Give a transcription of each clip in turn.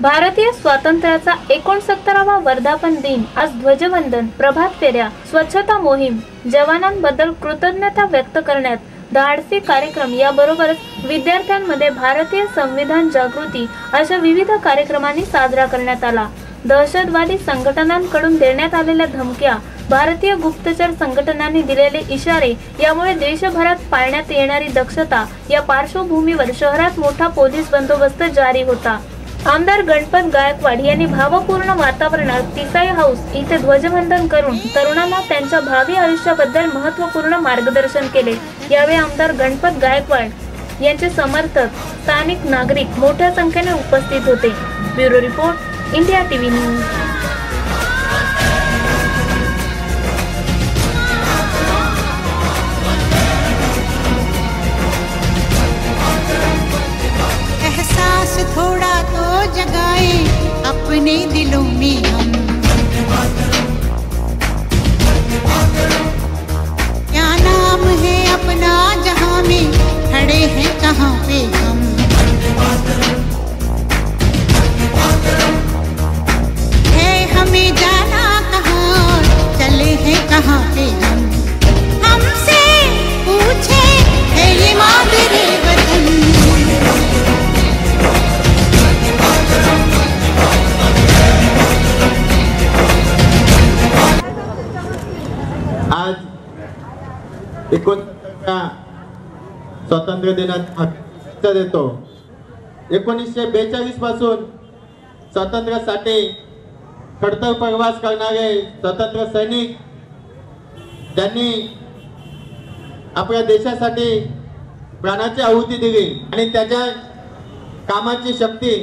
भारतीय स्वातंत्र्याचा एकोणसत्तरावा वर्धापन दिन आज ध्वजवंदन प्रभात फेऱ्या स्वच्छता मोहीम जवानांबद्दल कृतज्ञता व्यक्त करण्यात धाडसी कार्यक्रम. याबरोबरच विद्यार्थ्यांमध्ये भारतीय संविधान जागृती अशा विविध कार्यक्रमांनी साजरा करण्यात आला. दहशतवादी संघटनांकडून देण्यात आलेल्या धमक्या भारतीय गुप्तचर संघटनांनी दिलेले इशारे यामुळे देशभरात पाळण्यात येणारी दक्षता या पार्श्वभूमीवर शहरात मोठा पोलीस बंदोबस्त जारी होता. आमदार गणपत गायकवाड यांनी भावपूर्ण वातावरणात तिसाई हाऊस इथे ध्वजवंदन करून तरुणांना त्यांच्या भावी आयुष्याबद्दल महत्त्वपूर्ण मार्गदर्शन केले. यावेळी आमदार गणपत गायकवाड यांचे समर्थक स्थानिक नागरिक मोठ्या संख्येने उपस्थित होते. Bureau report India TV news. अपने दिलों में हम। क्या नाम है अपना जहाँ में? खड़े हैं कहाँ पे हम? है हमें जाना कहाँ? चले हैं कहाँ पे हम? एकोणसत्तरच्या स्वातंत्र्य दिनात देतो. एकोणीसशे बेचाळीसपासून स्वातंत्र्यासाठी खडतर प्रवास करणारे स्वतंत्र सैनिक त्यांनी आपल्या देशासाठी प्राणाची आहुती दिली आणि त्याच्या कामाची शक्ती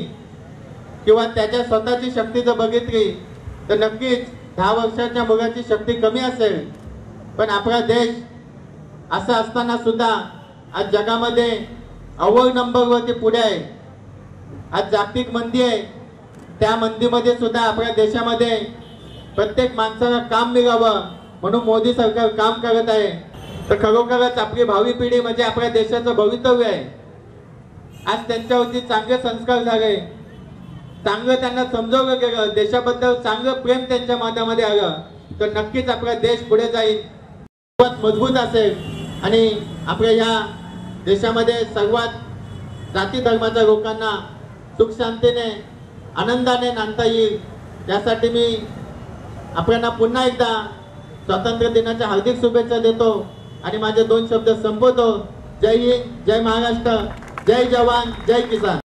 किंवा त्याच्या स्वतःची शक्ती जर बघितली तर नक्कीच दहा वर्षाच्या मुलाची शक्ती कमी असेल. पण आपला देश असं असताना सुद्धा आज जगामध्ये अव्वल नंबरवरती पुढे आहे. आज जागतिक मंदी आहे. त्या मंदीमध्ये सुद्धा आपल्या देशामध्ये प्रत्येक माणसाला काम मिळावं म्हणून मोदी सरकार काम करत आहे. तर खरोखरच आपली भावी पिढी म्हणजे आपल्या देशाचं भवितव्य आहे. आज त्यांच्यावरती चांगले संस्कार झाले. चांगलं त्यांना समजवलं गेलं. देशाबद्दल चांगलं प्रेम त्यांच्या मनामध्ये आलं. तर नक्कीच आपला देश पुढे जाईल. सर्वात मजबूत असेल. आणि आपल्या या देशामध्ये सर्वात जाती धर्माच्या लोकांना सुख शांतीने आनंदाने नांदता येईल. त्यासाठी मी आपल्याला पुन्हा एकदा स्वातंत्र्य दिनाच्या हार्दिक शुभेच्छा देतो आणि माझे दोन शब्द संपवतो. जय हिंद जय महाराष्ट्र जय जवान जय किसान.